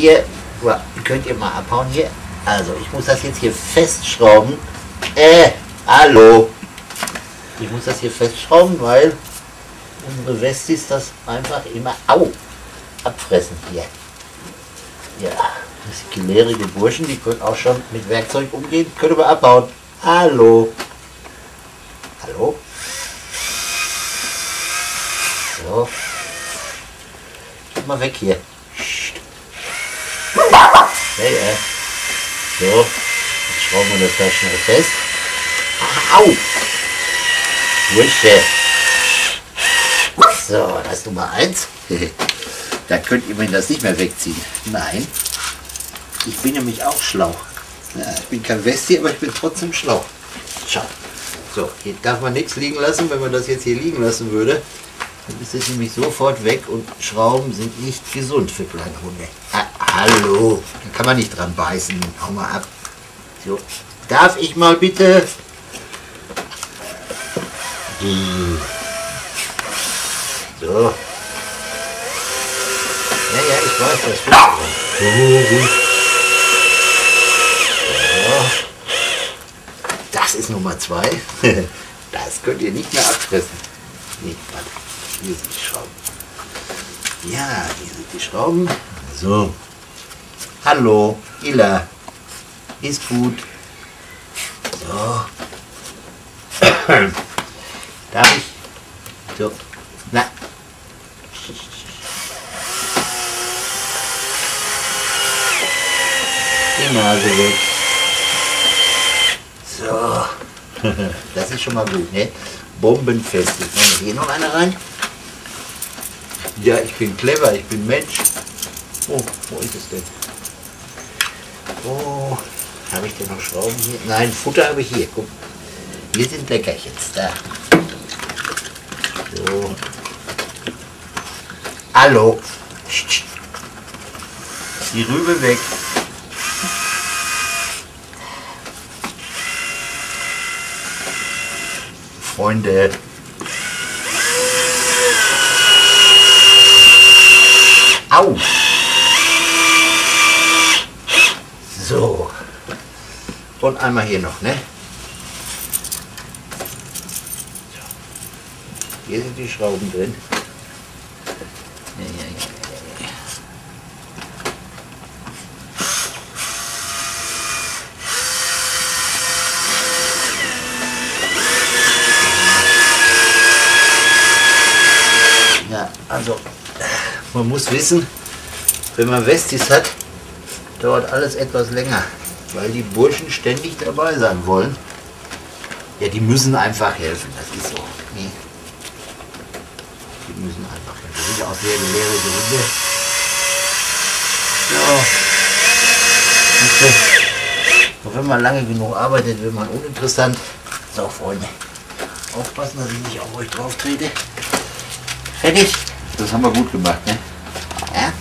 Hier, könnt ihr mal abhauen hier. Also, ich muss das jetzt hier festschrauben. Äh, hallo. Ich muss das hier festschrauben, weil unsere Westis das einfach immer, au, abfressen hier. Ja, das sind gelehrige Burschen, die können auch schon mit Werkzeug umgehen, können wir abbauen. Hallo. Hallo. So. Mal weg hier. Hey, äh. So, jetzt schrauben wir das da schnell fest. Au! Wursche. So, das ist Nummer eins. da könnt ihr mir das nicht mehr wegziehen. Nein. Ich bin nämlich auch schlau. Ja, ich bin kein Westi, aber ich bin trotzdem schlau. Schau. So, hier darf man nichts liegen lassen. Wenn man das jetzt hier liegen lassen würde, dann ist es nämlich sofort weg und Schrauben sind nicht gesund für kleine Hunde. Hallo, da kann man nicht dran beißen. Hau mal ab. So, darf ich mal bitte... So. Ja, ja, ich weiß, das wird gut. Das ist Nummer zwei. Das könnt ihr nicht mehr abfressen. Nee, warte. Hier sind die Schrauben. Ja, hier sind die Schrauben. So. Hallo, Ila. Ist gut. So. Darf ich? So. Na. Die Nase weg. So. Das ist schon mal gut, ne? Bombenfest. Machen wir hier noch eine rein. Ja, ich bin clever, ich bin Mensch. Oh, wo ist es denn? Oh, habe ich denn noch Schrauben hier? Nein, Futter habe ich hier. Guck. Hier sind Leckerchens. Da. So. Hallo. Die Rübe weg. Freunde. Au! So. Und einmal hier noch, ne? Hier sind die Schrauben drin. Ja, ja. Ja, also man muss wissen, wenn man Westis hat, dauert alles etwas länger, weil die Burschen ständig dabei sein wollen. Ja, die müssen einfach helfen, das ist so. Nee. Die müssen einfach helfen. Das sind ja auch sehr gelehrige Hunde. Ja. Und wenn man lange genug arbeitet, wird man uninteressant. So, Freunde, aufpassen, dass ich nicht auf euch drauf trete. Fertig? Das haben wir gut gemacht, ne? Ja?